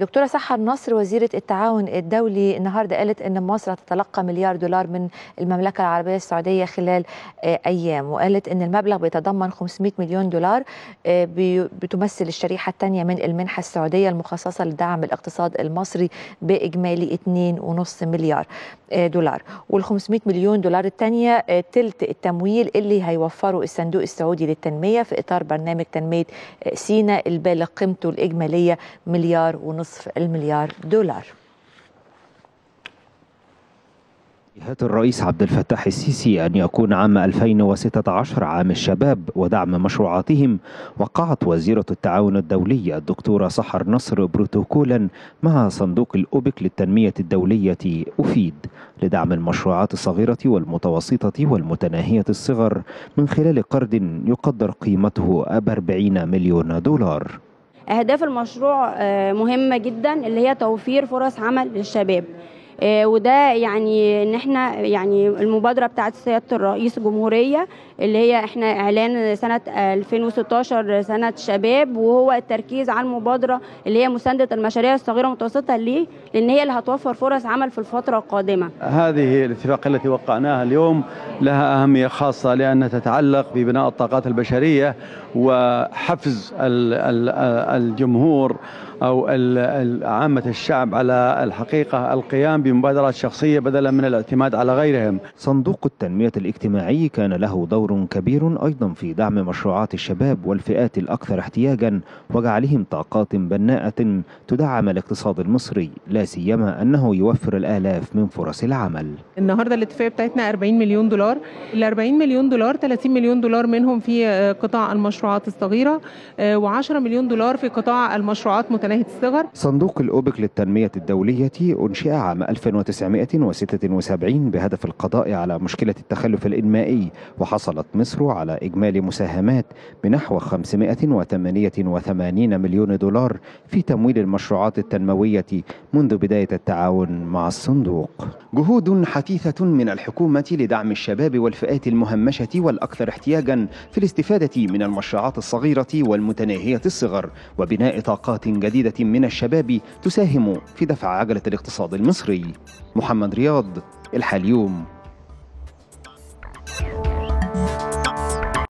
دكتورة سحر نصر وزيرة التعاون الدولي النهاردة قالت أن مصر هتتلقى مليار دولار من المملكة العربية السعودية خلال أيام وقالت أن المبلغ بيتضمن 500 مليون دولار بتمثل الشريحة الثانية من المنحة السعودية المخصصة لدعم الاقتصاد المصري بإجمالي 2.5 مليار دولار. وال 500 مليون دولار الثانية تلت التمويل اللي هيوفره الصندوق السعودي للتنمية في إطار برنامج تنمية سينا البالغ قيمته الإجمالية مليار ونصف المليار دولار. توجيهات الرئيس عبد الفتاح السيسي أن يكون عام 2016 عام الشباب ودعم مشروعاتهم وقعت وزيرة التعاون الدولي الدكتورة سحر نصر بروتوكولا مع صندوق الأوبك للتنمية الدولية أفيد لدعم المشروعات الصغيرة والمتوسطة والمتناهية الصغر من خلال قرض يقدر قيمته ب 40 مليون دولار. أهداف المشروع مهمة جدا اللي هي توفير فرص عمل للشباب. وده يعني إن إحنا يعني المبادرة بتاعت سيادة الرئيس الجمهوريه اللي هي إحنا إعلان سنة 2016 سنة شباب وهو التركيز على المبادرة اللي هي مساندة المشاريع الصغيرة والمتوسطه ليه؟ لأن هي اللي هتوفر فرص عمل في الفترة القادمة. هذه الاتفاقيه التي وقعناها اليوم لها أهمية خاصة لأنها تتعلق ببناء الطاقات البشرية وحفز الجمهور أو عامة الشعب على الحقيقة القيام بمبادرات شخصية بدلا من الاعتماد على غيرهم. صندوق التنمية الاجتماعي كان له دور كبير أيضا في دعم مشروعات الشباب والفئات الأكثر احتياجا وجعلهم طاقات بناءة تدعم الاقتصاد المصري لا سيما أنه يوفر الآلاف من فرص العمل. النهارده الاتفاقيه بتاعتنا 40 مليون دولار، ال 40 مليون دولار 30 مليون دولار منهم في قطاع المشروعات الصغيرة و10 مليون دولار في قطاع المشروعات متناهية الصغر. صندوق الأوبك للتنمية الدولية أنشئ عام 1976 بهدف القضاء على مشكلة التخلف الإنمائي وحصلت مصر على إجمالي مساهمات بنحو 588 مليون دولار في تمويل المشروعات التنموية منذ بداية التعاون مع الصندوق. جهود حثيثة من الحكومة لدعم الشباب والفئات المهمشة والأكثر احتياجا في الاستفادة من المشروعات الصغيرة والمتناهية الصغر وبناء طاقات جديدة من الشباب تساهم في دفع عجلة الاقتصاد المصري. محمد رياض الحاليوم